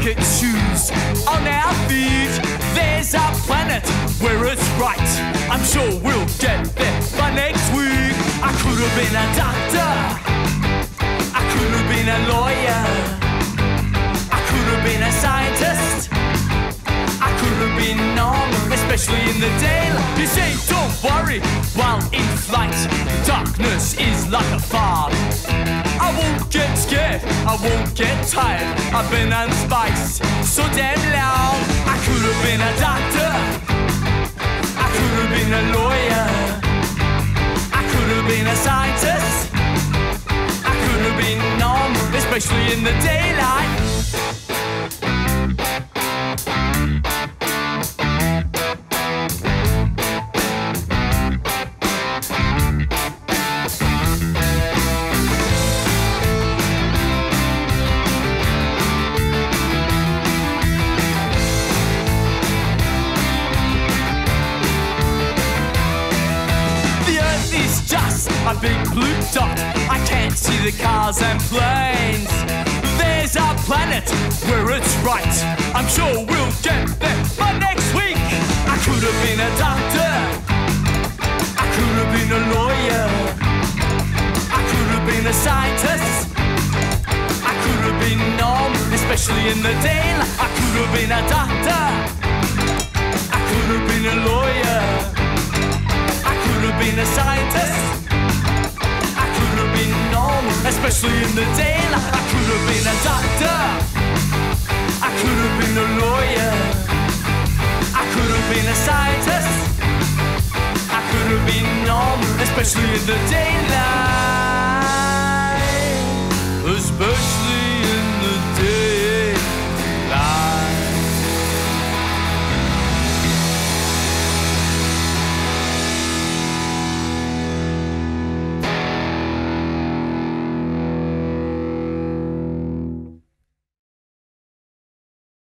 rocket shoes on our feet. There's our planet where it's right. I'm sure we'll get there by next week. I could have been a doctor. I could have been a lawyer. I could have been a scientist. I could have been normal, especially in the daylight. You say, don't worry, while in flight, darkness is like a fog. I won't get tired. I've been on spice so damn long. I could have been a doctor. I could have been a lawyer. I could have been a scientist. I could have been normal, especially in the daylight. Big blue dot. I can't see the cars and planes. There's a planet where it's right. I'm sure we'll get there by next week. I could have been a doctor. I could have been a lawyer. I could have been a scientist. I could have been normal, especially in the daylight. I could have been a doctor. I could have been a lawyer. I could have been a scientist. Especially in the daylight. I could have been a doctor. I could have been a lawyer. I could have been a scientist. I could have been normal, especially in the daylight.